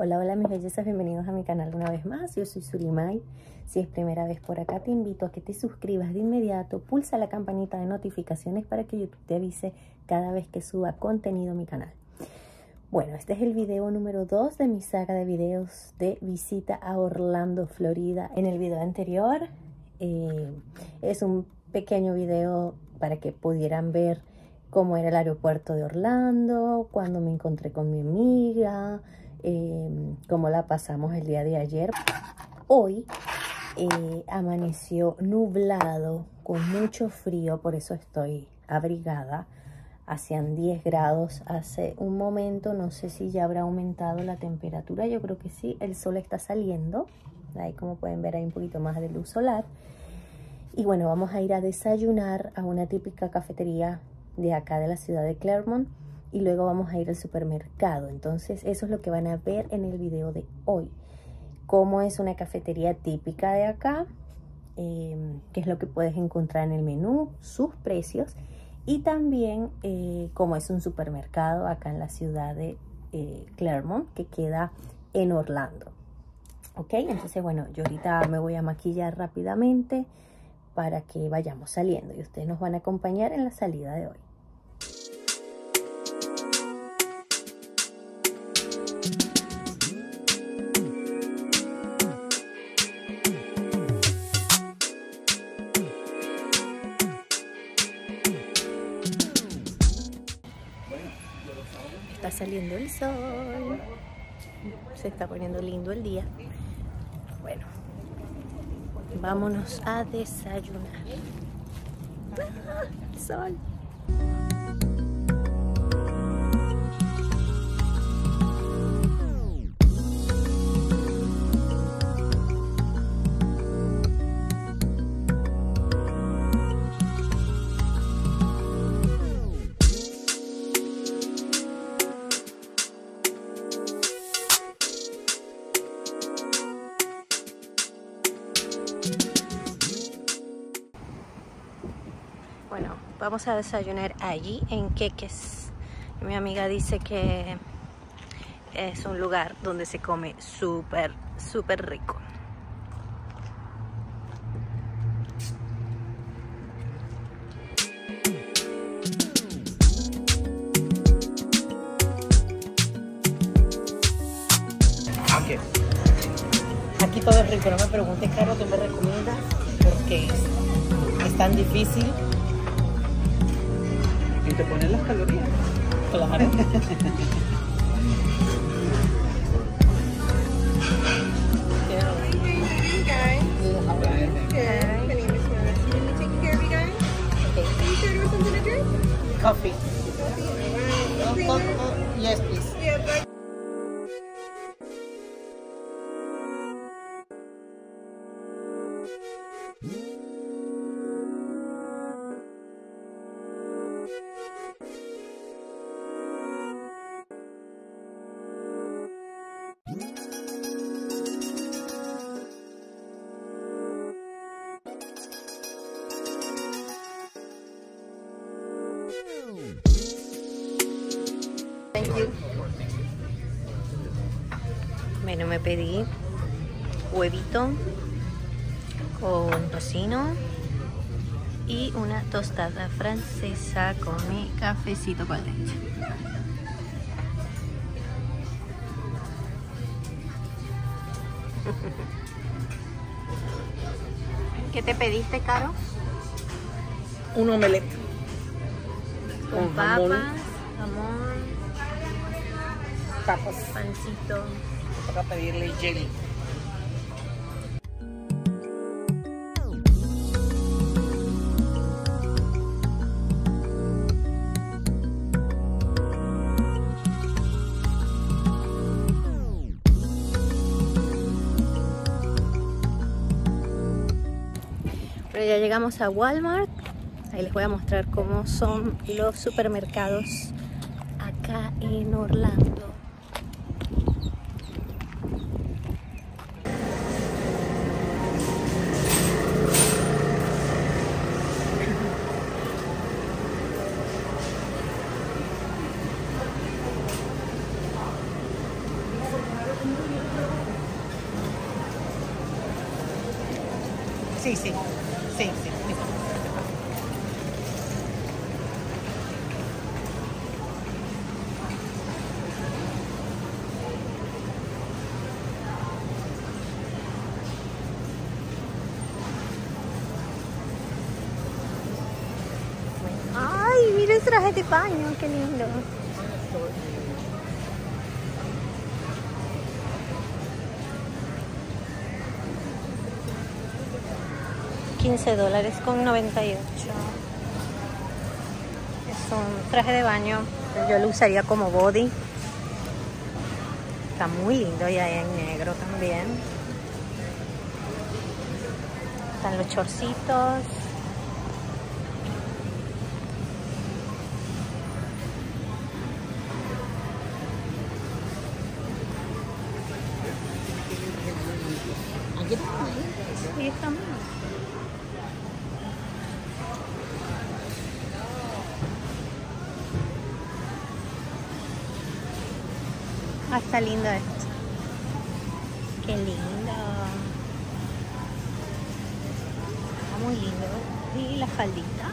Hola, hola mis bellezas, bienvenidos a mi canal una vez más. Yo soy Surimay. Si es primera vez por acá, te invito a que te suscribas de inmediato, pulsa la campanita de notificaciones para que YouTube te avise cada vez que suba contenido a mi canal. Bueno, este es el video número 2 de mi saga de videos de visita a Orlando, Florida. En el video anterior eh, es un pequeño video para que pudieran ver cómo era el aeropuerto de Orlando, cuando me encontré con mi amiga, Em, como la pasamos el día de ayer. Hoy eh, amaneció nublado, con mucho frío, por eso estoy abrigada. Hacían 10 grados hace un momento, no sé si ya habrá aumentado la temperatura, yo creo que sí, el sol está saliendo, ahí como pueden ver hay un poquito más de luz solar. Y bueno, vamos a ir a desayunar a una típica cafetería de acá de la ciudad de Claremont y luego vamos a ir al supermercado. Entonces eso es lo que van a ver en el video de hoy. Cómo es una cafetería típica de acá, em, qué es lo que puedes encontrar en el menú, sus precios y también eh, cómo es un supermercado acá en la ciudad de eh, Claremont que queda en Orlando. Ok, entonces bueno, yo ahorita me voy a maquillar rápidamente para que vayamos saliendo y ustedes nos van a acompañar en la salida de hoy. Está saliendo el sol. Se está poniendo lindo el día. Bueno, vámonos a desayunar. ¡Ah! sol. Vamos a desayunar allí en Queques. Mi amiga dice que es un lugar donde se come súper, súper rico. Aquí. Todo es rico, no me preguntes, Caro, ¿tú me recomiendas? Porque es tan difícil. ¿Y te ponen las calorías? Claro. Hey guys. Good. My name is Nora. Thank you. Bueno, me pedí huevito con tocino y una tostada francesa con mi cafecito con leche. ¿Qué te pediste, Caro? Un omelette. Con Con jamón. papas, jamón, Papas. pancito. Toca pedirle jelly. Pero ya llegamos a Walmart. Ahí les voy a mostrar cómo son los supermercados acá en Orlando. Sí, sí. Sí, sí. Traje de baño, qué lindo. $15 dólares con 98. Es un traje de baño. Yo lo usaría como body. Está muy lindo y hay en negro también. Están los chorcitos. Ah, está lindo esto. Qué lindo. Está muy lindo. Y la faldita.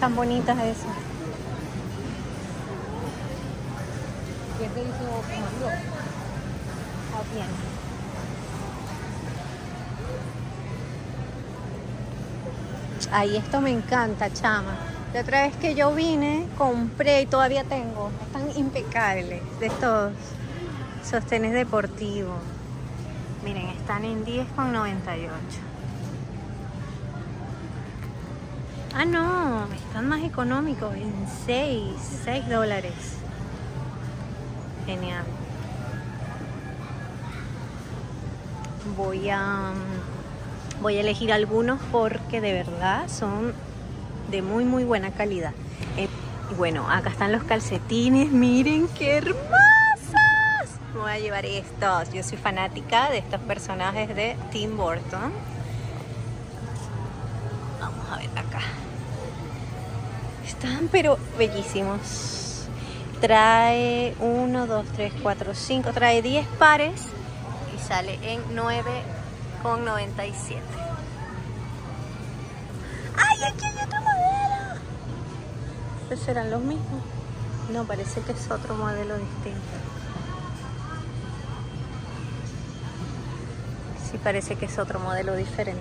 Tan bonitas esas. ¿Qué te hizo bien. Ay, esto me encanta, chama. La otra vez que yo vine, compré y todavía tengo. Están impecables. De estos sostenes deportivos. Miren, están en 10,98. Ah, no, están más económicos, en 6, 6 dólares. Genial. Voy a voy a elegir algunos porque de verdad son de muy muy buena calidad. Eh, bueno, acá están los calcetines, miren qué hermosas. Me voy a llevar estos. Yo soy fanática de estos personajes de Tim Burton. Vamos a ver acá. Están pero bellísimos. Trae 1, 2, 3, 4, 5, trae 10 pares y sale en 9,97. ¡Ay, aquí hay otro modelo! ¿Estos serán los mismos? No, parece que es otro modelo distinto. Sí, parece que es otro modelo diferente.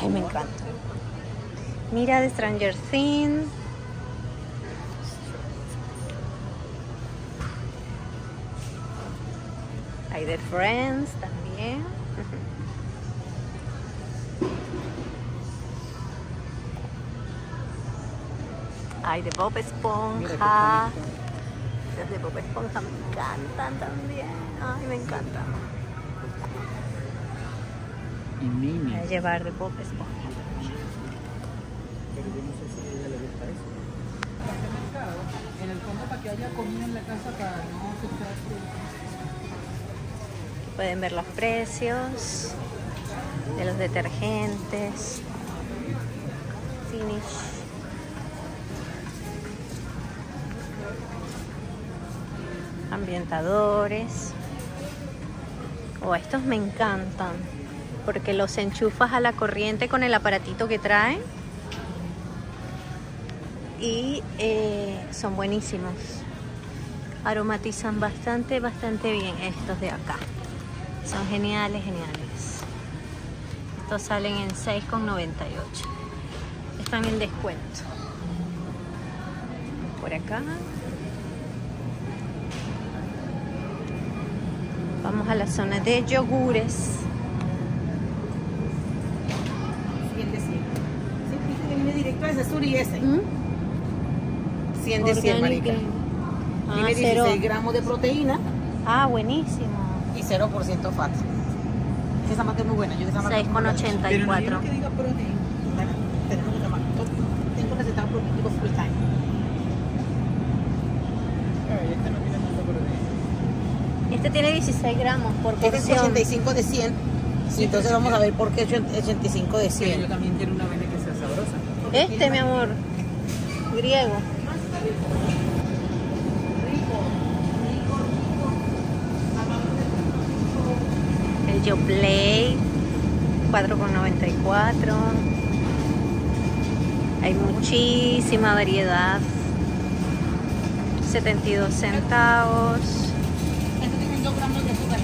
Ay, me encanta. Mira de Stranger Things. De Friends también. Hay de Bob Esponja. Los de Bob Esponja me encantan también. Ay, me encantan. Y Mimi. Voy a llevar de Bob Esponja. Pero yo no sé si a ella le gusta eso. En el fondo para que haya comida en la casa para no afectar Pueden ver los precios de los detergentes. Finish. Ambientadores. Oh, estos me encantan. Porque los enchufas a la corriente con el aparatito que traen. Y eh, son buenísimos. Aromatizan bastante, bastante bien estos de acá. Son geniales, geniales. Estos salen en 6,98. Están en descuento. Por acá. Vamos a la zona de yogures. 100 de 100. Sí, dice que viene directo desde sur y ese. ¿Mm? 100 de 100, marica. Ah, Tiene cero. 16 gramos de proteína Ah, buenísimo. Y 0% fat. Esa marca es muy buena. Yo esa marca es muy buena. 6,84. Pero no quiero que diga proteína. Bueno, tenemos que tomar. Tengo probióticos full time. Este no tiene proteína. Este tiene 16 gramos por Este es porción. 85 de 100 Y entonces vamos a ver por qué 85 de Pero yo 100. también quiero una avena que sea sabrosa. Este, mi amor, griego. El Yoplait, 4,94. Hay muchísima variedad. 72 centavos. Este tiene 2 gramos de azúcar.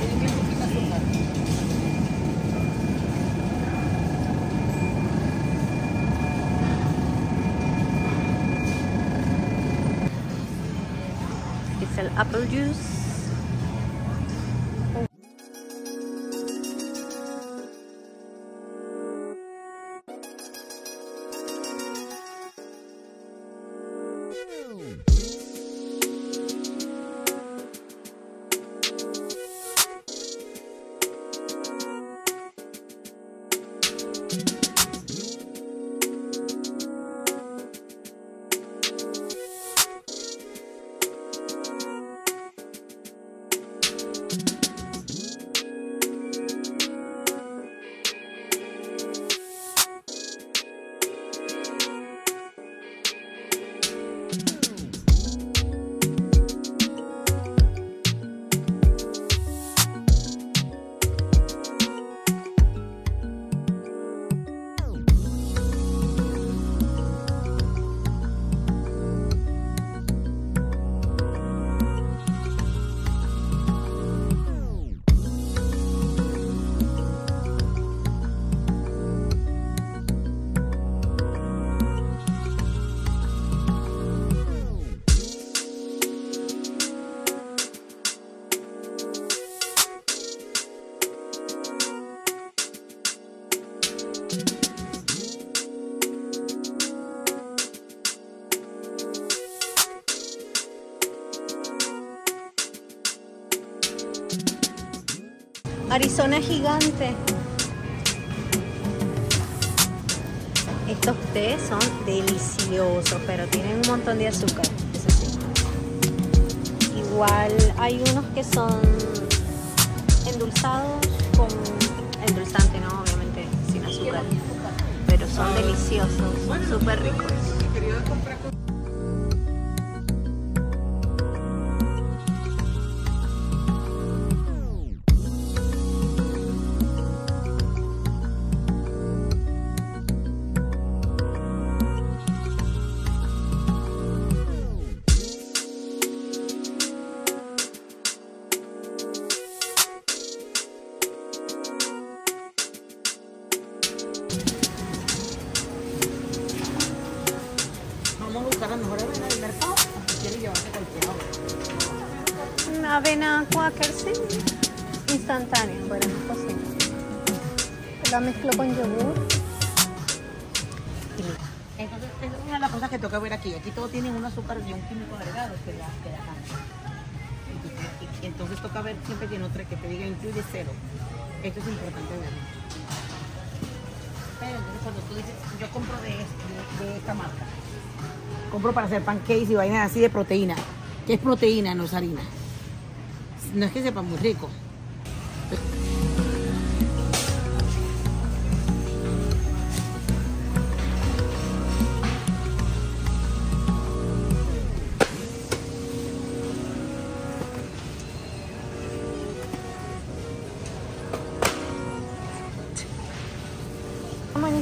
Es apple juice. Arizona gigante. Estos tés son deliciosos, pero tienen un montón de azúcar, eso sí. Igual hay unos que son endulzados con endulzante, ¿no? Obviamente sin azúcar. Pero son deliciosos, son súper ricos. Toca ver aquí. Aquí todo tiene un azúcar y un químico agregado que la, que la Entonces toca ver siempre que no que te diga incluye cero. Esto es importante verlo. Pero entonces cuando tú dices, yo compro de, de- de esta marca. Compro para hacer pancakes y vainas así de proteína. Que es proteína, no es harina. No es que sepa muy rico.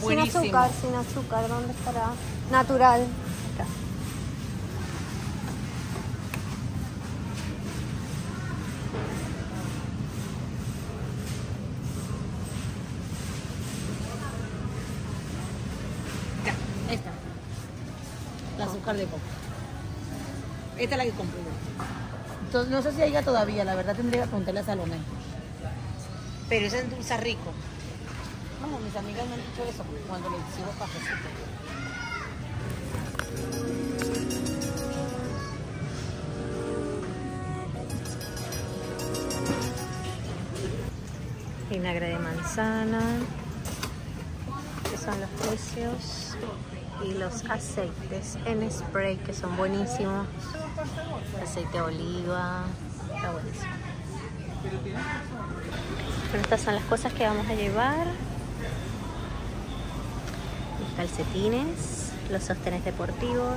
Sin azúcar, sin azúcar, ¿dónde estará? Natural. Acá. Esta. La azúcar de coco. Esta es la que compré. Entonces, no sé si haya todavía, la verdad tendría que preguntarle a Salomé. Pero esa endulza rico. No, mis amigas me han dicho eso cuando les sirvo cafecito. Vinagre de manzana. Que son los precios. Y los aceites en spray que son buenísimos. Aceite de oliva. Está buenísimo. Bueno, estas son las cosas que vamos a llevar. Calcetines, los sostenes deportivos,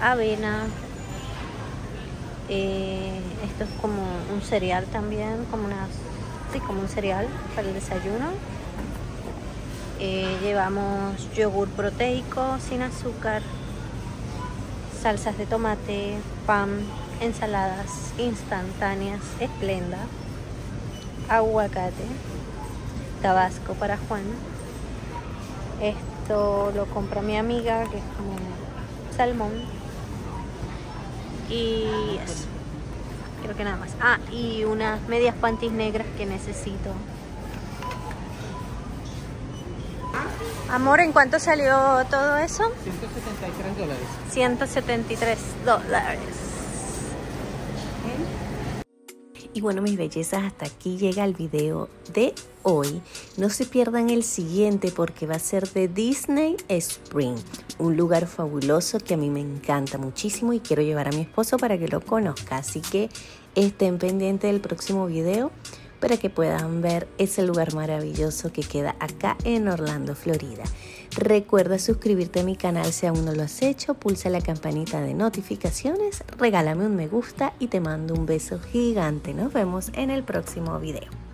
avena. Eh, esto es como un cereal también, como unas, sí, como un cereal para el desayuno. Eh, llevamos yogur proteico sin azúcar, salsas de tomate, pan, ensaladas instantáneas, esplenda, aguacate, tabasco para Juan. Esto lo compra mi amiga, que es como salmón. Y eso. Creo que nada más. Ah, y unas medias panties negras que necesito. Amor, ¿en cuánto salió todo eso? 173 dólares. 173 dólares. Y bueno, mis bellezas, hasta aquí llega el video de hoy. No se pierdan el siguiente porque va a ser de Disney Spring, un lugar fabuloso que a mí me encanta muchísimo y quiero llevar a mi esposo para que lo conozca. Así que estén pendientes del próximo video para que puedan ver ese lugar maravilloso que queda acá en Orlando, Florida. Recuerda suscribirte a mi canal si aún no lo has hecho, pulsa la campanita de notificaciones, regálame un me gusta y te mando un beso gigante. Nos vemos en el próximo video.